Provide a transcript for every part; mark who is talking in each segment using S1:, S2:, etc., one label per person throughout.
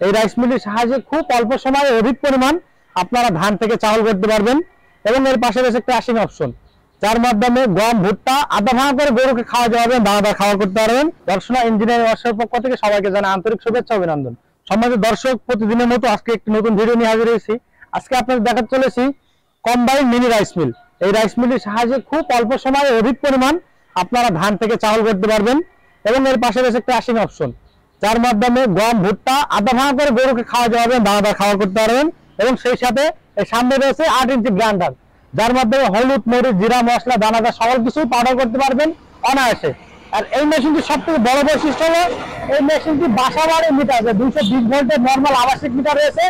S1: এই রাইস মিলের সাহায্যে খুব অল্প সময়ে অধিক পরিমাণ আপনারা ধান থেকে চাউল করতে পারবেন এবং এর পাশে রয়েছে ক্রাশিং অপশন যার মাধ্যমে গম, ভুট্টা আধা ভাঙা করে গরুকে খাওয়া যাবে, দানাদার খাওয়া করতে পারবেন। দর্শনা ইঞ্জিনিয়ারিং ওয়ার্কশপের পক্ষ থেকে সবাইকে জানাই আন্তরিক শুভেচ্ছা অভিনন্দন। সম্মানিত দর্শক, প্রতিদিনের মতো আজকে একটি নতুন ভিডিও নিয়ে হাজির হয়েছি। আজকে আপনাদের দেখাতে চলেছি কম্বাইন মিনি রাইস মিল এই রাইস মিলের সাহায্যে খুব অল্প সময়ে অধিক পরিমাণ আপনারা ধান থেকে চাউল করতে পারবেন এবং এর পাশে রয়েছে ক্রাশিং অপশন যার মাধ্যমে গম, ভুট্টা আধা ভাঙা করে গরুকে খাওয়া যাবে দানাদার খাওয়া করতে পারবেন। এবং সেই সাথে সামনে রয়েছে আট ইঞ্চি গ্রাইন্ডার, যার মাধ্যমে হলুদ, মরিচ, জিরা, মশলা, দানাদার সকল কিছু পাউডার করতে পারবেন অনায়াসে। আর এই মেশিনটি সব থেকে বড় বৈশিষ্ট্য হলো, এই মেশিনটি বাসা বাড়ি মিটার আছে, দুইশো বিশ ভোল্টের নর্মাল আবাসিক মিটার রয়েছে।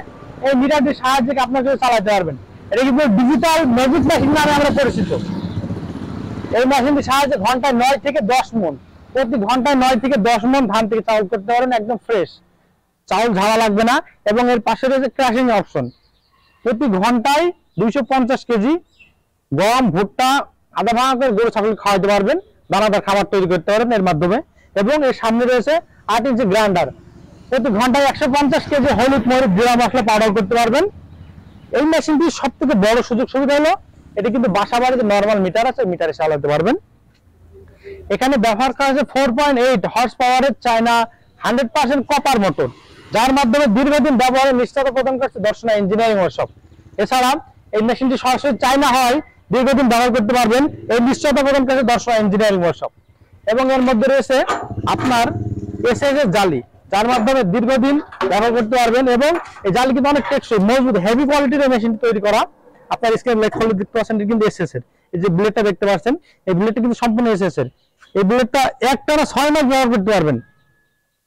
S1: এই মিটারটির সাহায্যে আপনাকে চালাতে পারবেন। এটা কিন্তু ডিজিটাল ম্যাজিক মেশিন নামে আমরা পরিচিত। এই মেশিনটির সাহায্যে ঘন্টায় নয় থেকে দশ মন প্রতি ঘন্টায় নয় থেকে দশ মন ধান থেকে চাউল করতে পারেন, একদম ফ্রেশ চাউল ঝাড়া লাগবে না এবং এর পাশে রয়েছে ক্রাশিং অপশন প্রতি ঘন্টায় দুইশো পঞ্চাশ কেজি গম, ভুট্টা আধা ভাঙা করে গরু, ছাগল খাওয়াতে পারবেন। দানাদার খাবার তৈরি করতে পারবেন এর মাধ্যমে। এবং এর সামনে রয়েছে আট ইঞ্চি গ্রাইন্ডার প্রতি ঘন্টায় একশো পঞ্চাশ কেজি হলুদ মরিচ, জিরা মশলা পাউডার করতে পারবেন। এই মেশিনটির সব থেকে বড় সুযোগ সুবিধা হলো, এটা কিন্তু বাসা বাড়িতে নর্মাল মিটার আছে মিটারে চালাতে পারবেন। এখানে ব্যবহার করা হয়েছে ফোর পয়েন্ট এইট হর্স পাওয়ারের China hundred percent copper motor যার মাধ্যমে দীর্ঘদিন ব্যবহারের নিশ্চয়তা প্রদান করছে দর্শনা ইঞ্জিনিয়ারিং ওয়ার্কশপ এছাড়া এই মেশিনটি সরাসরি চায়না হয় দীর্ঘদিন ব্যবহার করতে পারবেন, এই নিশ্চয়তা প্রদান করছে দর্শনা ইঞ্জিনিয়ারিং ওয়ার্কশপ এবং এর মধ্যে রয়েছে আপনার এসএস এর জালি, যার মাধ্যমে দীর্ঘদিন ব্যবহার করতে পারবেন এবং এই জালি কিন্তু অনেক টেকসই, মজবুত হেভি কোয়ালিটির মেশিন তৈরি করা। আপনার স্ক্রিন লেখ দেখতে পাচ্ছেন কিন্তু এসএস এর। এই যে ব্লেডটা দেখতে পাচ্ছেন, এই ব্লেডটা কিন্তু সম্পূর্ণ এসএস এর। এই ব্লেডটা একটানা ছয় মাস ব্যবহার করতে পারবেন।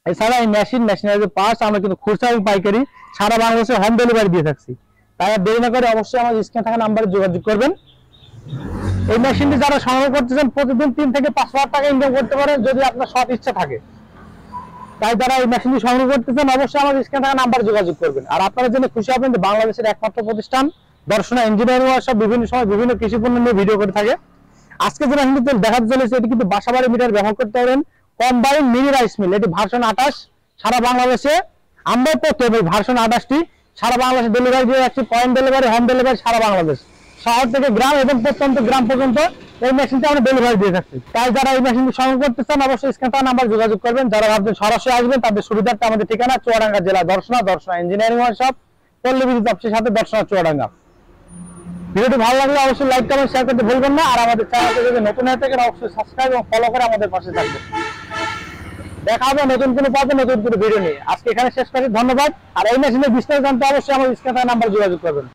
S1: এছাড়া এই মেশিন মেশিনের পার্টস আমরা কিন্তু খুচরা এবং পাইকারি সারা বাংলাদেশে হোম ডেলিভারি দিয়ে থাকছি। তাই দেরি না করে অবশ্যই আমাদের স্ক্রিনে থাকা নাম্বারে যোগাযোগ করবেন। এই মেশিনটি যারা সংগ্রহ করতে চান প্রতিদিন তিন থেকে পাঁচ হাজার টাকা ইনকাম করতে পারেন, যদি আপনার সৎ ইচ্ছা থাকে। তাই যারা এই মেশিনটি সংগ্রহ করতে চান অবশ্যই আমাদের স্ক্রিনে থাকা নাম্বারে যোগাযোগ করবেন। আর আপনারা জেনে খুশি হবেন যে বাংলাদেশের একমাত্র প্রতিষ্ঠান, দর্শনা ইঞ্জিনিয়ারিং ওয়ার্কশপ বিভিন্ন সময় বিভিন্ন কৃষি পণ্য নিয়ে ভিডিও করে থাকে। আজকে যে মেশিনটি দেখাতে চলেছে এটি কিন্তু বাসাবাড়ি মিটার ব্যবহার করতে পারেন। কম্বাইন মিনি রাইস মিল, এটি ভার্সন আঠাশ, সারা বাংলাদেশে আমরা প্রথম এই ভার্সন আঠাশটি, সারা বাংলাদেশে ডেলিভারি দিয়ে যাচ্ছি পয়েন্ট ডেলিভারি হোম ডেলিভারি সারা বাংলাদেশ। শহর থেকে গ্রাম এবং প্রত্যন্ত গ্রাম পর্যন্ত এই মেশিনটা আমরা ডেলিভারি দিয়ে থাকছি তাই যারা এই মেশিনটি সংগ্রহ করতে চান, অবশ্যই স্ক্রিন নাম্বার যোগাযোগ করবেন। যারা ভাবছেন সরাসরি আসবেন, তাদের সুবিধার্থে আমাদের ঠিকানা, চুয়াডাঙ্গা জেলা দর্শনা দর্শনা ইঞ্জিনিয়ারিং ওয়ার্কশপ পল্লী বিদ্যুৎ অফিসের সাথে দর্শনা, চুয়াডাঙ্গা। ভিডিওটি ভালো লাগলে অবশ্যই লাইক কমেন্ট শেয়ার করতে ভুলবেন না। আর আমাদের চ্যানেলটা যদি নতুন হয়ে থাকেন, অবশ্যই সাবস্ক্রাইব এবং ফলো করে আমাদের পাশে থাকবেন। দেখা হবে নতুন কোনো পাবে নতুন কোনো ভিডিও নিয়ে। আজকে এখানে শেষ করি। ধন্যবাদ। আর এই মেশিনের বিস্তারিত জানতে অবশ্যই আমাদের স্ক্রিনে নাম্বার যোগাযোগ করবেন।